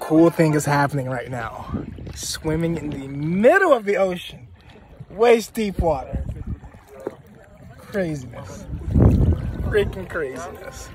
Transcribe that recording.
Cool thing is happening right now. Swimming in the middle of the ocean. Waist deep water. Craziness. Freaking craziness.